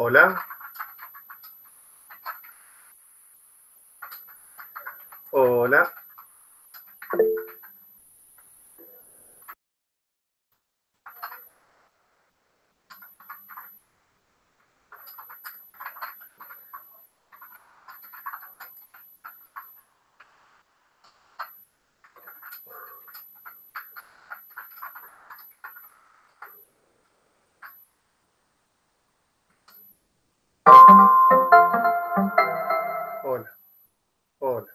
Hola. Hola. Hola. Hola.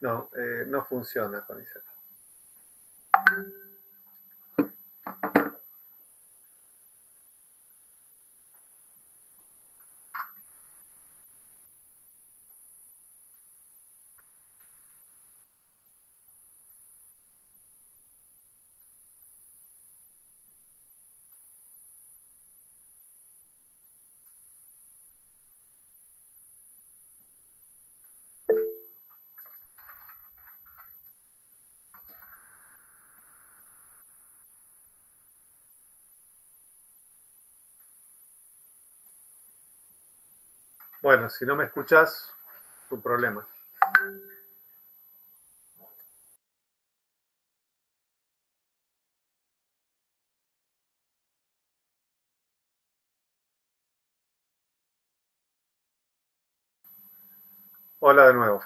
No, eh, no funciona con Isabel. Bueno, si no me escuchas, tu problema. Hola de nuevo.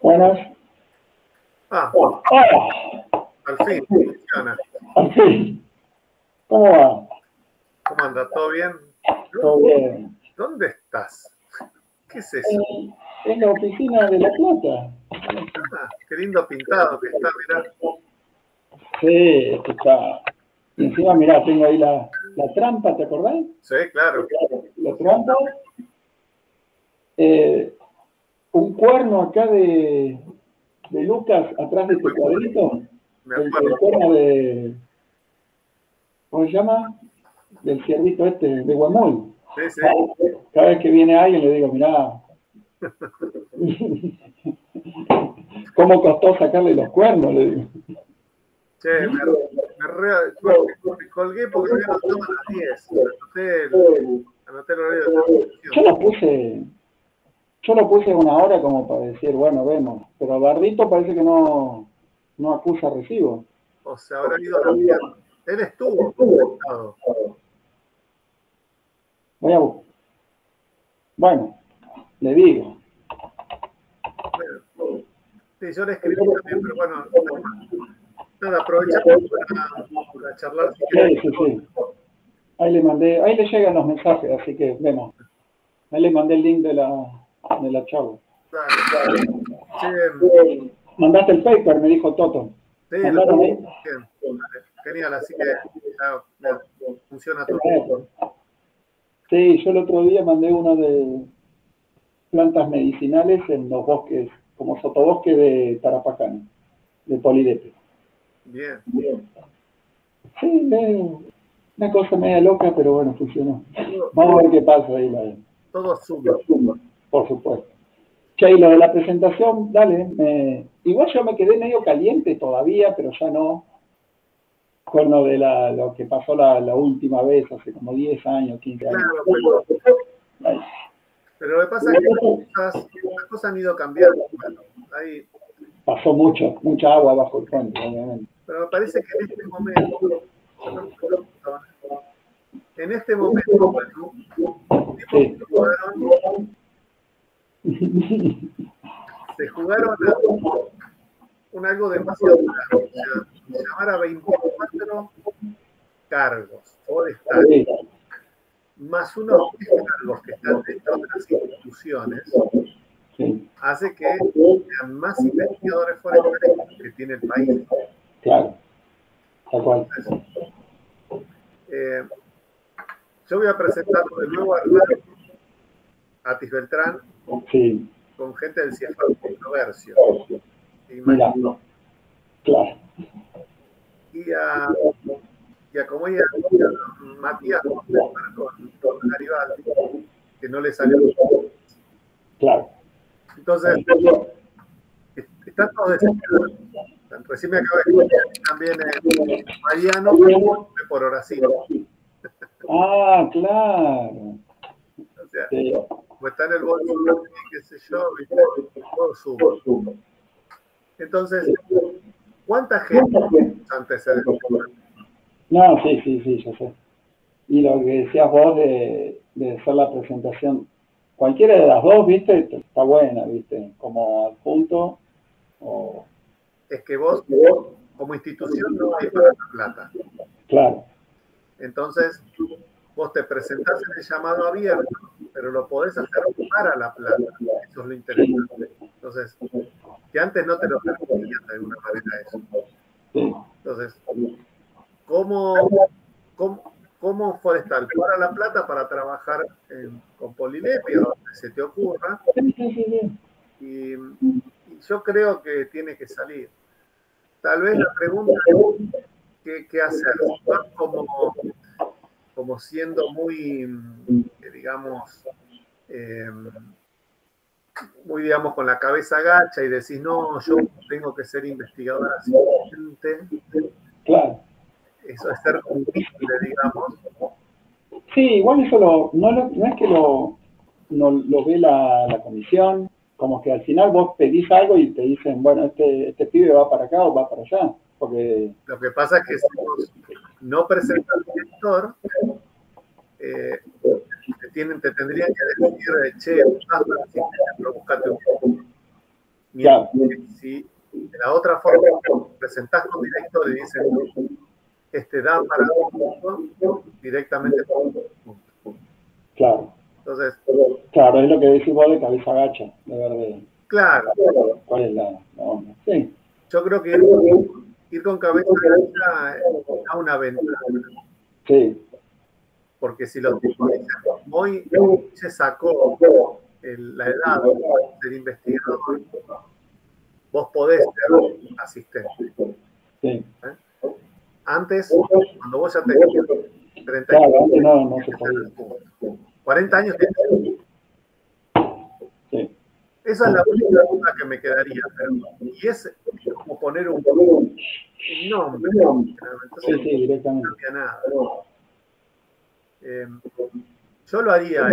Buenas. Ah, Hola. al fin. Al fin. ¿Cómo va? ¿Cómo anda? ¿Todo bien? Todo bien. ¿Dónde estás? ¿Qué es eso? En, en la oficina de La Plata. Ah, qué lindo pintado que está, mirá. Sí, esto está. Encima, mirá, tengo ahí la, la trampa, ¿te acordás? Sí, claro. La trampa. Eh, un cuerno acá de, de Lucas atrás de este cuadrito. El, el cuerno de. ¿Cómo se llama? Del ciervito este, de Guamuy. Sí, sí. Cada vez que viene alguien le digo, mirá. ¿Cómo costó sacarle los cuernos? Le digo. Che, me, me re- me- me colgué porque me a las 10. Anoté el, anoté el horario de Yo transmisión. lo puse, yo lo puse una hora como para decir, bueno, vemos. Pero Bardito parece que no, no acusa recibo. O sea, habrá ido a la. Él estuvo conectado. Voy a bu- Bueno, le digo. Bueno, Sí, yo le escribí también, pero bueno, nada, aprovechamos para, para charlar. si Sí, sí, sí. Ahí le mandé, ahí le llegan los mensajes, así que vemos. Ahí le mandé el link de la, de la. Che, Mandaste el paper, me dijo Toto. sí, lo bien. Genial, así que ya, ya funciona todo. Sí, yo el otro día mandé uno de plantas medicinales en los bosques, como sotobosque de Tarapacán, de Polidepe. Bien. Sí, medio- una cosa media loca, pero bueno, funcionó. Vamos a ver qué pasa ahí, Todo suma. Por supuesto. Che, y lo de la presentación, dale. me- Igual yo me quedé medio caliente todavía, pero ya no. Con lo de la, lo que pasó la, la última vez, hace como 10 años, 15 años. Claro, pero, Ay, pero lo que pasa es que las cosas, las cosas han ido cambiando. Bueno, ahí, Pasó mucho, mucha agua bajo el puente, obviamente. pero me parece que en este momento, en este momento, bueno, Sí. Se jugaron, a un algo demasiado. O sea, llamar a 24 cargos forestales Sí, más unos cargos que están dentro de las instituciones, hace que sean más investigadores forestales que tiene el país. Claro, tal cual. Eh, yo voy a presentar de nuevo a Atis Beltrán sí. con gente del CIEFAP, Controversio. Mira, claro. Y a, y a como ella, a Matías con, con Garibaldi, que no le salió. Claro. Entonces, está todo desesperado. Recién me acabo de escuchar también el Mariano por Horacio. Ah, claro. O sea, está en el bolso, qué sé yo, todo sube. Entonces, ¿cuánta gente antecedentes? No, sí, sí, sí, yo sé. Y lo que decías vos de, de hacer la presentación, cualquiera de las dos, viste, está buena, viste, como adjunto o... Es que vos, como institución, no hay para la plata. Claro. Entonces, vos te presentás en el llamado abierto, pero lo podés hacer para la plata. Eso es lo interesante. Entonces, que antes no te lo permitían de alguna manera eso. Entonces, ¿cómo, cómo, cómo forestal? Para la plata para trabajar en, con polilepio, donde se te ocurra. Y, yo creo que tiene que salir. Tal vez la pregunta es, ¿qué, qué hacer? ¿Vas como, como siendo muy, digamos, eh, muy, digamos, con la cabeza gacha y decís, no, yo tengo que ser investigadora asistente. Claro. Eso es ser humilde, digamos. Sí, igual eso lo, no, lo, no es que lo, no, lo ve la, la, comisión, como que al final vos pedís algo y te dicen, bueno, este, este pibe va para acá o va para allá. Porque... Lo que pasa es que si vos no presentas al director, eh, te, tienen, te tendrían que decir, che, vas para pero búscate un Claro. Si de la otra forma presentás con director y dicen, este da para punto, directamente Claro. Entonces, claro, es lo que decís vos de cabeza gacha, de verdad. Claro. ¿Cuál es la, la onda? Sí. Yo creo que ir, con cabeza da una ventaja. Sí. Porque si los hoy se sacó el, la edad del investigador, vos podés ser asistente. Sí. ¿Eh? Antes, cuando vos ya tenías 30 Claro, años, antes no, no se podía. 40 años. Esa es la única duda que me quedaría. Pero, y es como poner un nombre. Entonces, Sí, sí, directamente. no cambia nada. Eh, yo lo haría.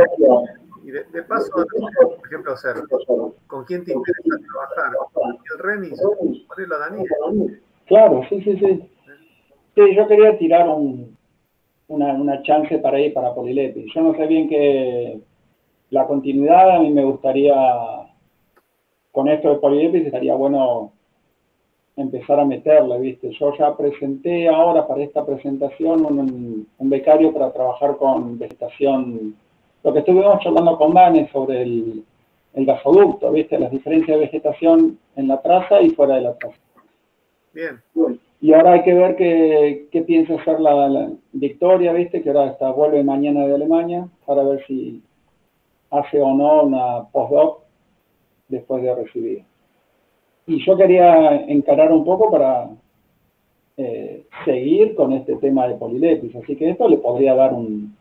Y de, de paso, por ejemplo, hacer con quién te interesa trabajar. El Renis, ponerlo a Daniel. Claro, sí, sí, sí. Sí, yo quería tirar un, una, una chance para ir para Polilepi. Yo no sé bien que la continuidad a mí me gustaría, con esto de Polilepi estaría bueno empezar a meterle, ¿viste? Yo ya presenté ahora para esta presentación un, un becario para trabajar con vegetación, lo que estuvimos charlando con Vanes sobre el, el gasoducto, ¿viste? Las diferencias de vegetación en la traza y fuera de la traza. Bien. Y ahora hay que ver qué, qué piensa hacer la, la, Victoria, ¿viste? Que ahora está, vuelve mañana de Alemania para ver si hace o no una postdoc después de recibir. Y yo quería encarar un poco para eh, seguir con este tema de polilepis, así que esto le podría dar un,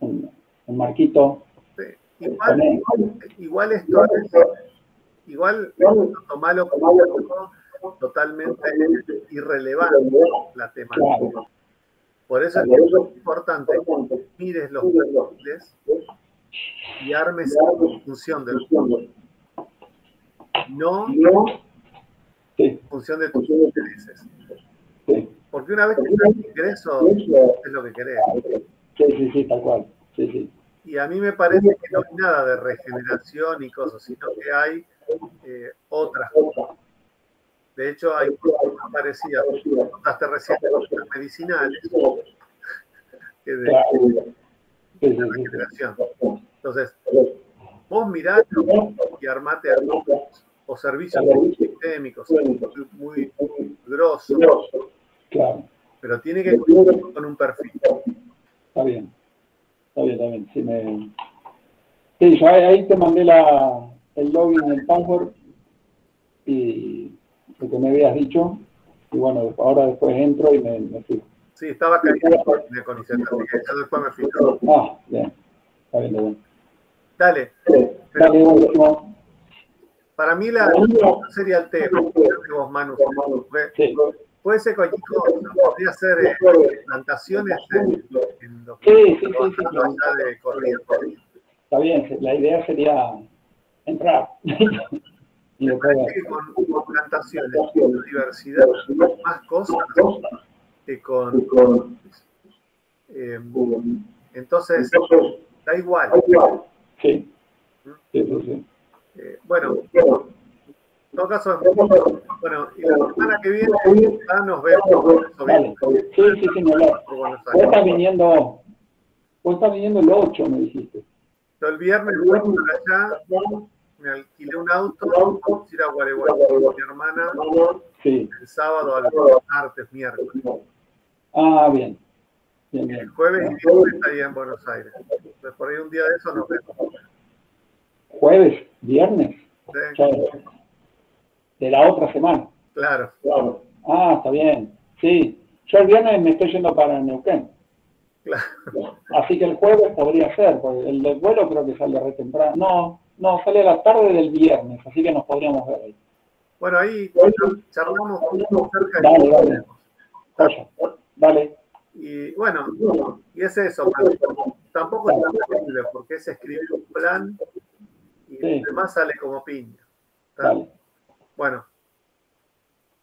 un, un marquito. Sí. Igual, igual, igual, esto igual tomalo como totalmente irrelevante la temática. Claro. Por eso es que es importante que mires los perfiles y armes en función de los no en función de tus intereses. Porque una vez que estás en ingreso, es lo que querés. sí, sí, sí, tal cual. Sí, sí. Y a mí me parece que no hay nada de regeneración y cosas, sino que hay eh, otras cosas. De hecho, hay cosas más parecidas. Contaste recién de los medicinales. Que de, La. Entonces, vos mirate y armate algo o servicios sistémicos, muy, muy, grosos. Claro. Pero tiene que cumplir con un perfil. Está bien. Está bien, está bien. Sí, me... sí yo ahí te mandé la, el login, el password y lo que me habías dicho. Y bueno, ahora después entro y me, me fijo. Sí, estaba caído con Iceta, así que eso después me fijo. Ah, bien. Está bien, bien. Dale. Dale, último. Para mí la sería el tema vos, Manu. Sí. Puede ser cualquier cosa, podría ser eh, plantaciones en, en los Sí, sí, sí, sí, sí. allá de corrido. Está bien, la idea sería entrar. y parece que con, con plantaciones, con diversidad, más cosas que con... eh, entonces, da igual. Sí. Sí, sí, sí. Eh, bueno, en todo caso, bueno, y la semana que viene ya nos vemos. Eso Vale. bien, Sí, sí, Buenos Vos estás viniendo, vos estás viniendo el 8, me dijiste. Yo el viernes fui para allá, me alquilé un auto, vamos a ir a Gualeguay con mi hermana Sí. el sábado al martes, miércoles. Ah, bien. Bien, El bien. jueves y viernes estaría en Buenos Aires. Entonces, por ahí un día de eso nos vemos. Jueves, viernes, ¿sí? de la otra semana. Claro. Ah, está bien. Sí. Yo el viernes me estoy yendo para Neuquén. Claro. Así que el jueves podría ser, porque el del vuelo creo que sale re temprano. No, no, sale a la tarde del viernes, así que nos podríamos ver ahí. Bueno, ahí charlamos cerca de Dale, dale. Joya. Dale. Y bueno, y es eso, tampoco es tan terrible porque es escribir un plan y Sí. demás sale como piña. Dale. Bueno,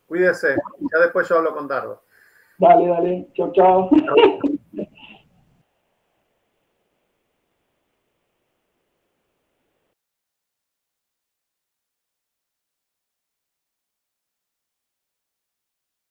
cuídese, ya después yo hablo con Dardo. Dale, dale. Chau, chau.